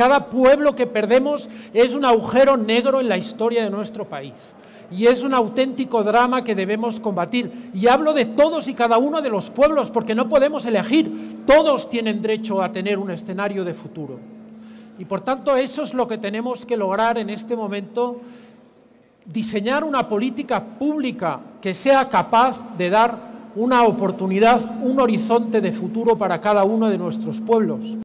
Cada pueblo que perdemos es un agujero negro en la historia de nuestro país. Y es un auténtico drama que debemos combatir. Y hablo de todos y cada uno de los pueblos, porque no podemos elegir. Todos tienen derecho a tener un escenario de futuro. Y por tanto, eso es lo que tenemos que lograr en este momento, diseñar una política pública que sea capaz de dar una oportunidad, un horizonte de futuro para cada uno de nuestros pueblos.